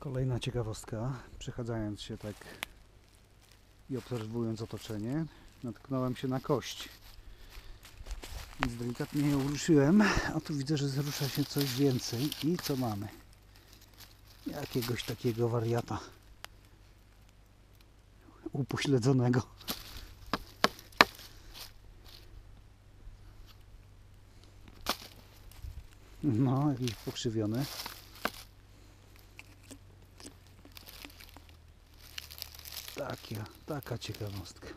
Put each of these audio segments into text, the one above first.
Kolejna ciekawostka. Przechadzając się tak i obserwując otoczenie, natknąłem się na kość. Więc delikatnie ją ruszyłem, a tu widzę, że zrusza się coś więcej. I co mamy? Jakiegoś takiego wariata upośledzonego. No, jakiś pokrzywiony. Taka, taka ciekawostka.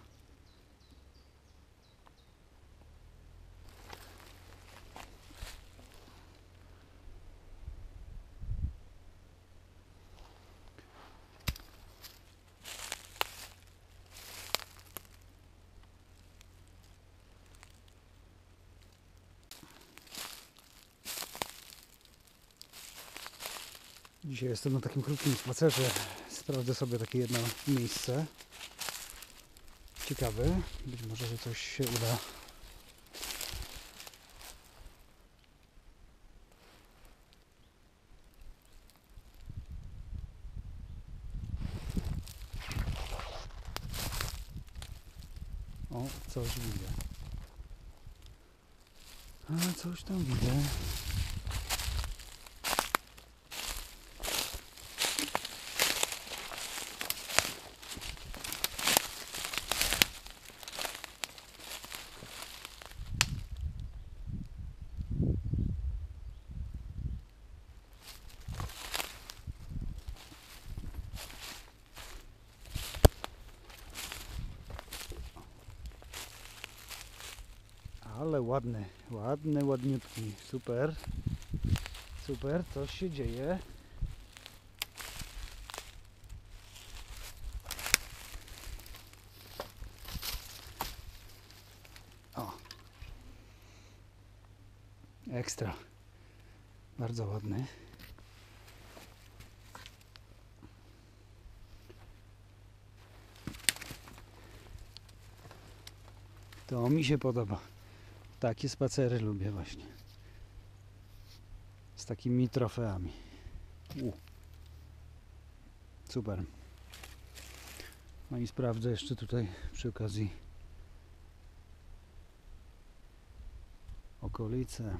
Dzisiaj jestem na takim krótkim spacerze. Sprawdzę sobie takie jedno miejsce. Ciekawe. Być może, że coś się uda. O, coś widzę. A, coś tam widzę. Ale ładny, ładny, ładniutki. Super. Super, coś się dzieje. O. Ekstra. Bardzo ładny. To mi się podoba. Takie spacery lubię właśnie. Z takimi trofeami. U. Super. No i sprawdzę jeszcze tutaj przy okazji okolice.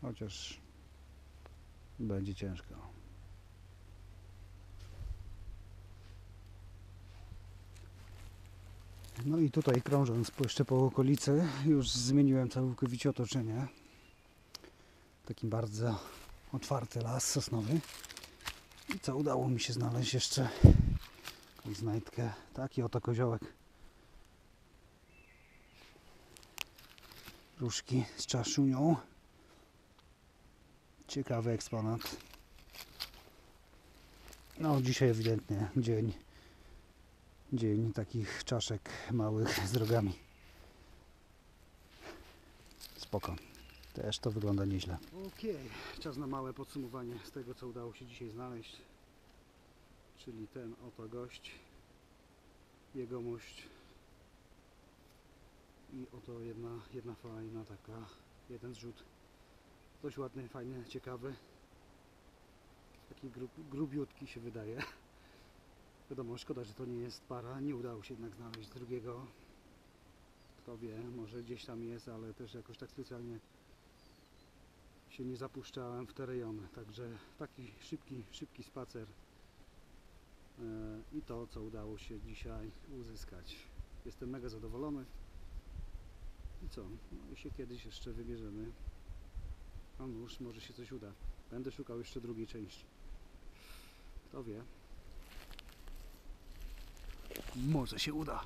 Chociaż będzie ciężko. No i tutaj krążąc jeszcze po okolicy już zmieniłem całkowicie otoczenie. Taki bardzo otwarty las sosnowy. I co udało mi się znaleźć jeszcze znajdkę. Taki oto koziołek. Różki z czaszunią. Ciekawy eksponat. No dzisiaj ewidentnie dzień dzień takich czaszek małych z rogami. Spoko. Też to wygląda nieźle. Okej, czas na małe podsumowanie z tego, co udało się dzisiaj znaleźć. Czyli ten oto gość, jegomość i oto jedna, jedna fajna taka, jeden zrzut. Dość ładny, fajny, ciekawy. Taki grub, grubiutki się wydaje. Wiadomo, szkoda, że to nie jest para. Nie udało się jednak znaleźć drugiego. Kto wie, może gdzieś tam jest, ale też jakoś tak specjalnie się nie zapuszczałem w te rejony. Także taki szybki, szybki spacer. E, I to, co udało się dzisiaj uzyskać. Jestem mega zadowolony. I co? No i się kiedyś jeszcze wybierzemy. A nuż, może się coś uda. Będę szukał jeszcze drugiej części. Kto wie? Może się uda.